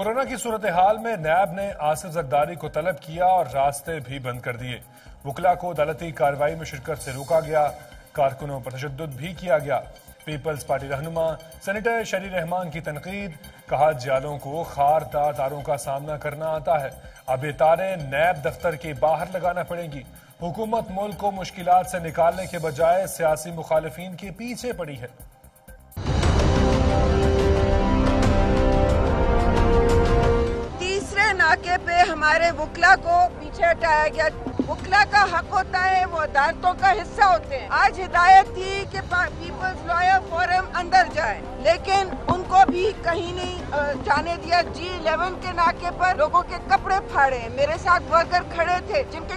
Corona की सूरत हाल में नैब ने आसिफ जरदारी को तलब किया और रास्ते भी बंद कर दिए। वकला को अदालती कार्रवाई में शिरकत से रोका गया। कारकुनों पर तशद भी किया गया। पीपल्स पार्टी रहनुमा सेनेटर शरी रहमान की तनकीद, कहा, जालों को खार तार तारों का सामना करना आता है। अब ये तारें नैब दफ्तर के बाहर लगाना पड़ेंगी। हुकूमत मुल्क को मुश्किल से निकालने के बजाय सियासी मुखालफी के पीछे पड़ी है। नाके पे हमारे वकला को पीछे हटाया गया। वकला का हक होता है, वो अदालतों का हिस्सा होते हैं। आज हिदायत थी कि पीपल्स लॉयर फोरम अंदर जाए। लेकिन उनको भी कहीं नहीं जाने दिया। जी इलेवन के नाके पर लोगों के कपड़े फाड़े। मेरे साथ वर्कर खड़े थे, जिनके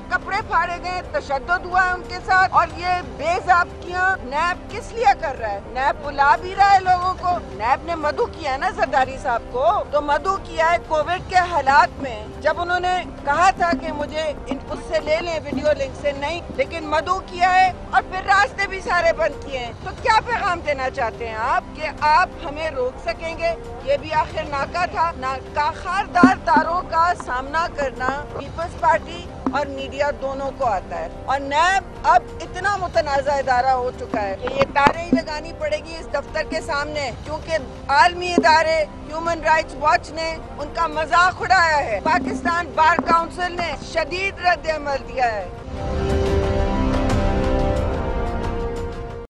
कपड़े गए तशद हुआ है उनके साथ और ये बेजाबतियाँ नैब किस लिए कर रहा है? नैब बुला भी रहा है लोगों को। नैब ने मधु किया है ना सरदारी साहब को। तो मधु किया है कोविड के हालात में। जब उन्होंने कहा था कि मुझे उससे ले लें वीडियो लिंक से नहीं, लेकिन मधु किया है और फिर भी सारे बंद किए हैं। तो क्या पैगाम देना चाहते हैं आप कि आप हमें रोक सकेंगे? ये भी आखिर नाका था। नाका खारदार तारों का सामना करना पीपल्स पार्टी और मीडिया दोनों को आता है। और नैब अब इतना मुतनाज़ा इदारा हो चुका है कि ये तारे ही लगानी पड़ेगी इस दफ्तर के सामने। क्योंकि आलमी इदारे ह्यूमन राइट्स वॉच ने उनका मज़ाक उड़ाया है। पाकिस्तान बार काउंसिल ने शदीद रद्द अमल दिया है।